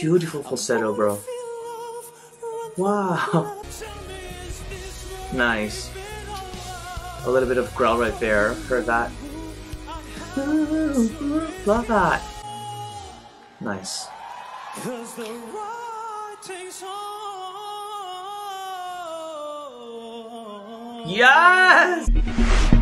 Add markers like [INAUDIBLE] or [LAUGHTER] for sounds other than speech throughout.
Beautiful falsetto, bro. Wow. [LAUGHS] Nice. A little bit of growl right there. Heard that. Love that. Nice. Yes!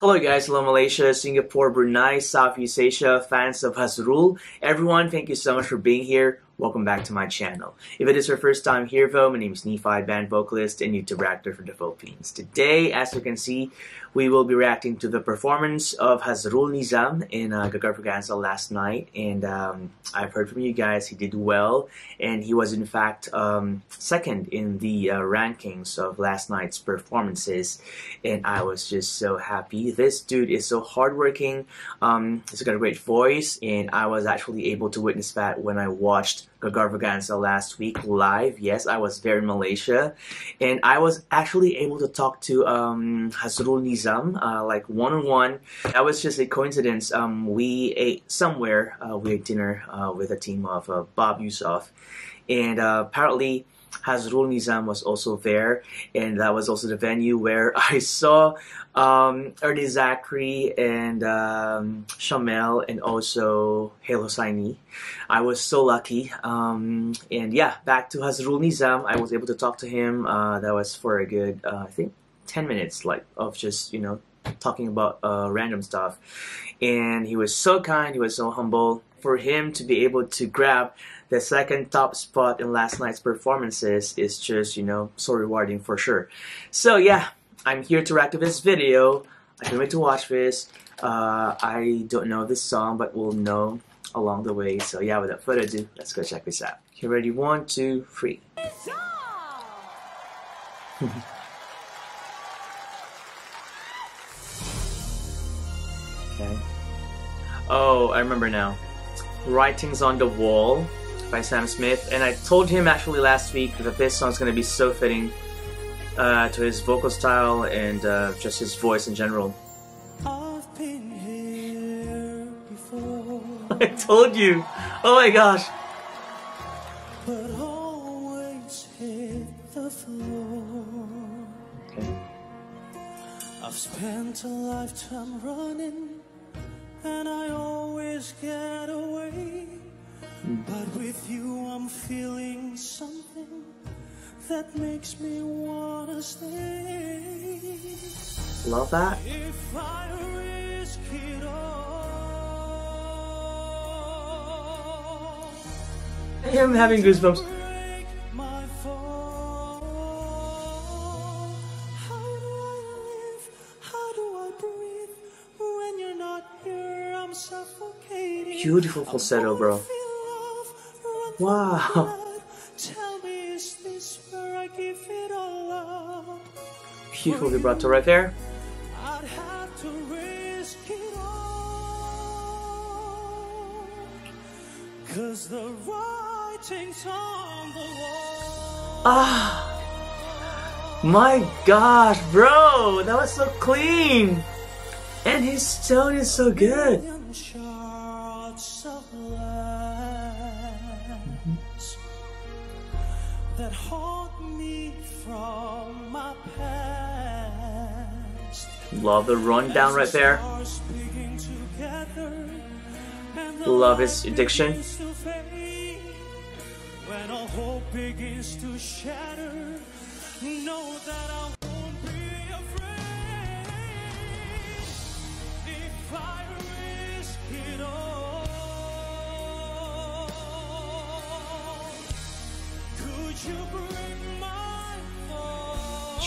Hello guys, hello Malaysia, Singapore, Brunei, Southeast Asia, fans of Hazrul. Everyone, thank you so much for being here. Welcome back to my channel. If it is your first time here though, my name is Nephi, band vocalist and YouTube actor for the Philippines. Today, as you can see, we will be reacting to the performance of Hazrul Nizam in uh, Vaganza last night and um, I've heard from you guys he did well and he was in fact um, second in the uh, rankings of last night's performances and I was just so happy. This dude is so hardworking, um, he's got a great voice and I was actually able to witness that when I watched Gegar Vaganza last week live. Yes, I was there in Malaysia, and I was actually able to talk to um, Hazrul Nizam uh, like one on one. That was just a coincidence. Um, we ate somewhere. Uh, we ate dinner uh, with a team of uh, Bob Yusuf, and uh, apparently. Hazrul Nizam was also there, and that was also the venue where [LAUGHS] I saw um, Ernie Zakri and um, Shamel and also Hael Husaini. I was so lucky. Um, and yeah, back to Hazrul Nizam. I was able to talk to him. Uh, that was for a good, uh, I think, 10 minutes like of just, you know, talking about uh, random stuff. And he was so kind, he was so humble. For him to be able to grab the second top spot in last night's performances is just, you know, so rewarding for sure. So yeah, I'm here to react to this video. I can't wait to watch this. Uh, I don't know this song, but we'll know along the way. So yeah, without further ado, let's go check this out. You ready? One, two, three. [LAUGHS] okay. Oh, I remember now. Writings on the Wall by Sam Smith, and I told him actually last week that this song's gonna be so fitting uh, to his vocal style and uh, just his voice in general. [LAUGHS] I told you! Oh my gosh! Okay. I've spent a lifetime running and I always get with you, I'm feeling something that makes me wanna stay. Love that. If I risk it all, I am having goosebumps. Beautiful falsetto, bro. Wow. Beautiful vibrato right there. Cause the writing's on the wall. Ah, my gosh, bro, that was so clean, and his tone is so good. That haunt me from my past. Love the rundown right there. Love his addiction. When all hope begins to shatter, know that I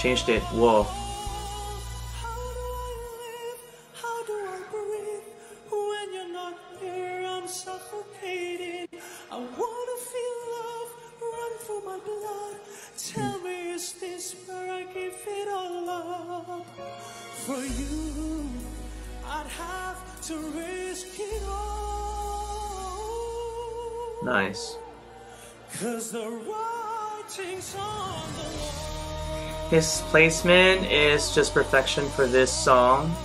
Changed it. Whoa. Tell me, is this where I give His placement is just perfection for this song.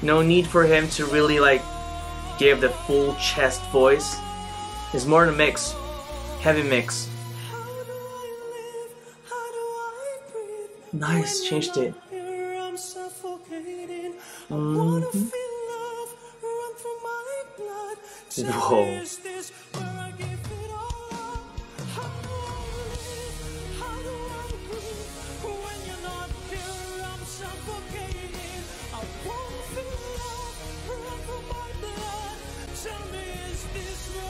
No need for him to really like give the full chest voice. It's more in a mix, heavy mix. Nice, changed it. Mm -hmm. Whoa.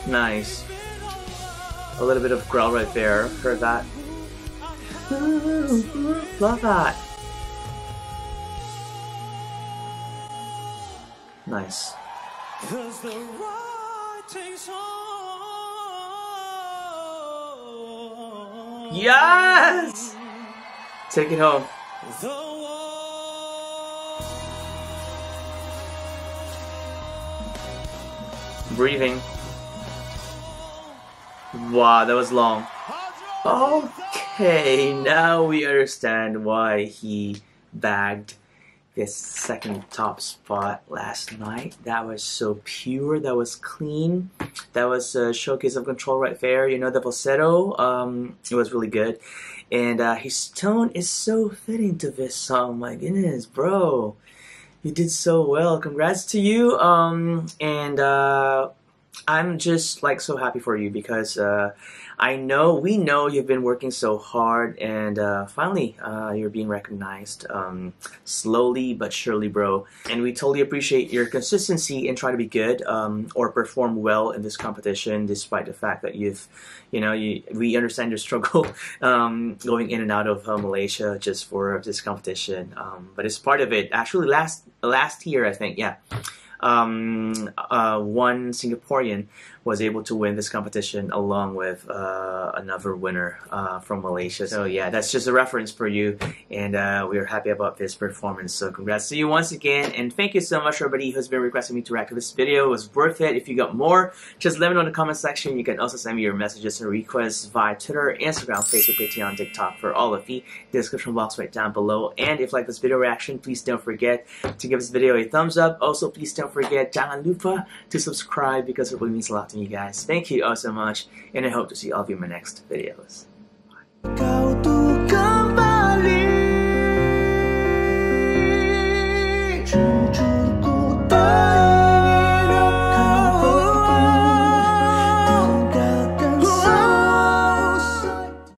Nice. A little bit of growl right there. Heard that. Love that. Nice. Yes! Take it home. Breathing. Wow, that was long. Okay, now we understand why he bagged this second top spot last night. That was so pure, that was clean. That was a showcase of control right there. You know, the falsetto, um, it was really good. And uh, his tone is so fitting to this song. My goodness, bro. You did so well. Congrats to you. Um, and uh, I'm just like so happy for you because uh, I know we know you've been working so hard and uh, finally uh, you're being recognized um, slowly but surely, bro. And we totally appreciate your consistency and try to be good um, or perform well in this competition, despite the fact that you've, you know, you, we understand your struggle [LAUGHS] um, going in and out of uh, Malaysia just for this competition. Um, but it's part of it. Actually, last last year, I think, yeah um, uh, one Singaporean was able to win this competition along with uh, another winner uh, from Malaysia. So yeah, that's just a reference for you, and uh, we are happy about this performance. So congrats to you once again, and thank you so much everybody who's been requesting me to react to this video. It was worth it. If you got more, just let me know in the comment section. You can also send me your messages and requests via Twitter, Instagram, Facebook, Patreon, TikTok for all of the description box right down below. And if you like this video reaction, please don't forget to give this video a thumbs up. Also, please don't forget, jangan lupa to subscribe because it really means a lot to you guys. Thank you all so much, and I hope to see all of you in my next videos. Bye.